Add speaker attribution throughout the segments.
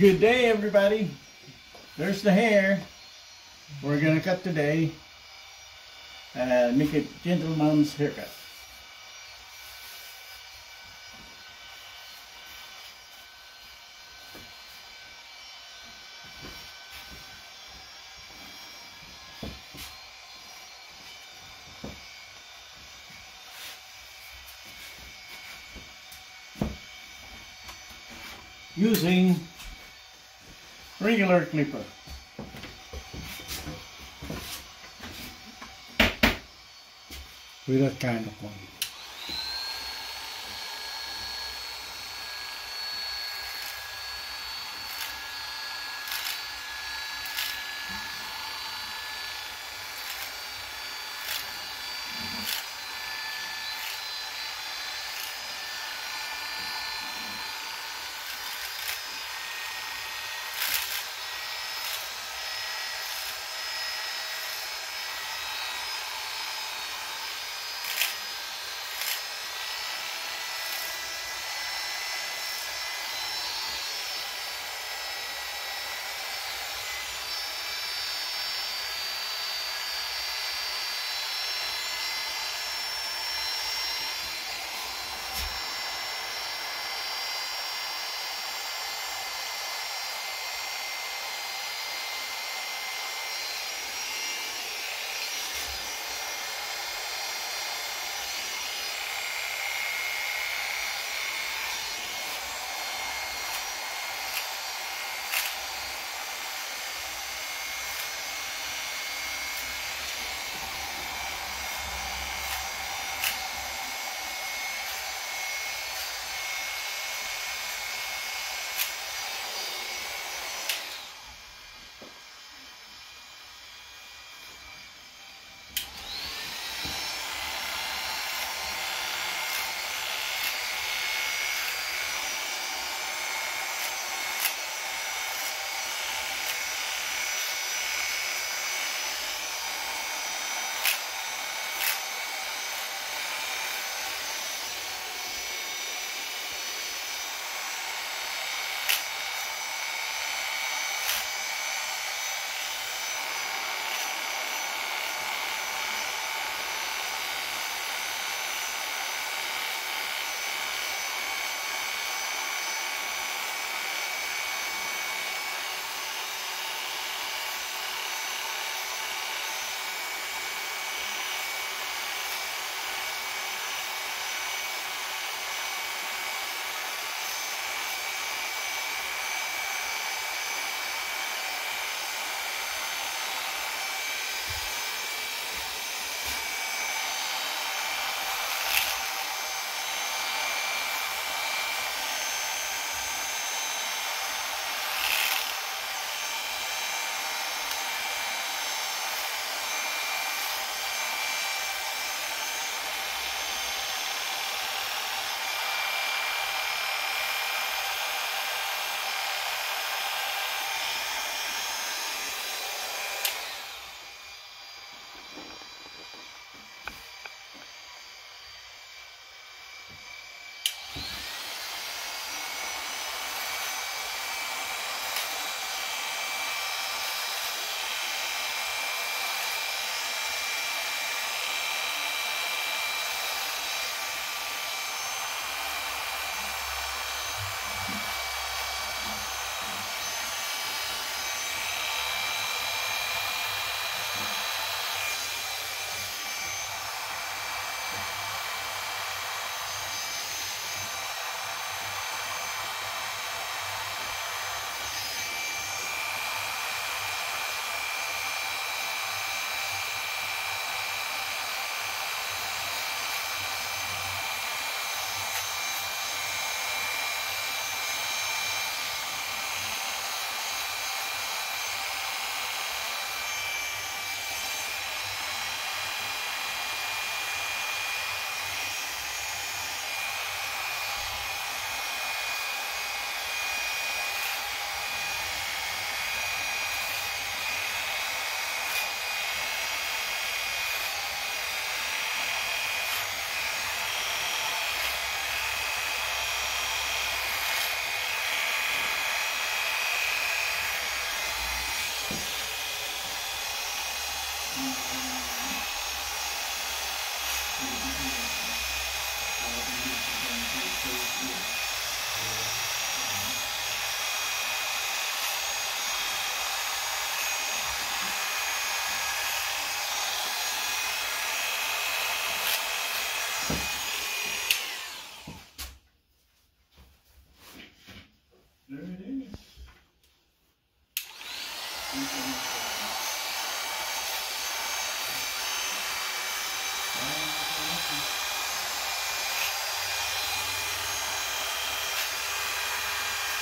Speaker 1: Good day, everybody. There's the hair. We're gonna cut today and make it gentleman's haircut. using regular clipper. With that kind of one.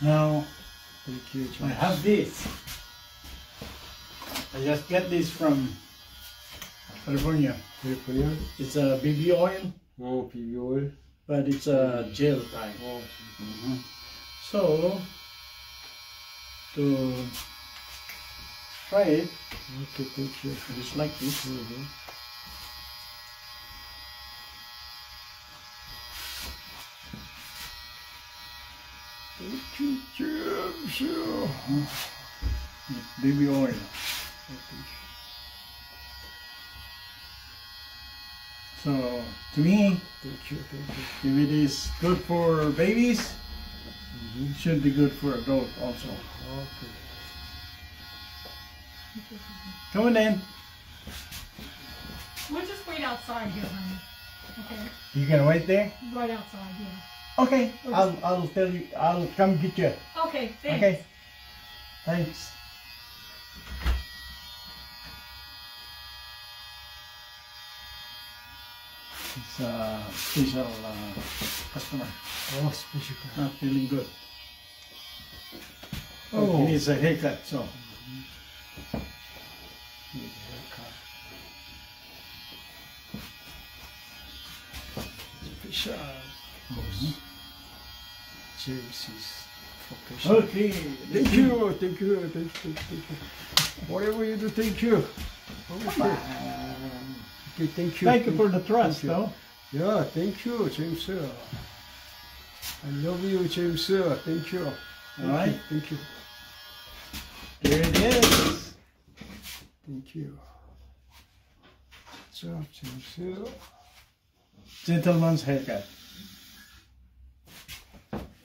Speaker 1: Now
Speaker 2: Thank you,
Speaker 1: I have this. I just get this from California.
Speaker 2: California.
Speaker 1: It's a BB oil,
Speaker 2: Oh, PV oil.
Speaker 1: but it's a gel type.
Speaker 2: Oh,
Speaker 1: So to try it,
Speaker 2: okay, thank you.
Speaker 1: just like this.
Speaker 2: Mhm. Thank you, James. Yeah.
Speaker 1: BB oil. So to me,
Speaker 2: Thank you, thank you.
Speaker 1: if it is good for babies,
Speaker 2: Mhm.
Speaker 1: it should be good for adults also.
Speaker 2: Okay.
Speaker 1: Come on in.
Speaker 3: We'll just wait outside here, honey. Okay,
Speaker 1: You can wait there.
Speaker 3: right outside, yeah.
Speaker 1: Okay, I'll I'll tell you. I'll come get you.
Speaker 3: Okay, thanks.
Speaker 1: Okay. Thanks. It's a special uh, customer.
Speaker 2: Oh, special.
Speaker 1: Not feeling good.
Speaker 2: Oh.
Speaker 1: He needs a haircut, so.
Speaker 2: Special. James is professional.
Speaker 1: Okay.
Speaker 2: Thank you, thank you, thank you, thank you. Whatever you do, thank you.
Speaker 1: Oh, Come on.
Speaker 2: Okay, thank you.
Speaker 1: Thank you for the trust, though.
Speaker 2: Yeah, thank you, James sir. I love you, James sir. Thank you. Thank
Speaker 1: All right.
Speaker 2: You, thank you.
Speaker 1: Here it is.
Speaker 2: Thank you. So, James sir.
Speaker 1: Gentleman's haircut.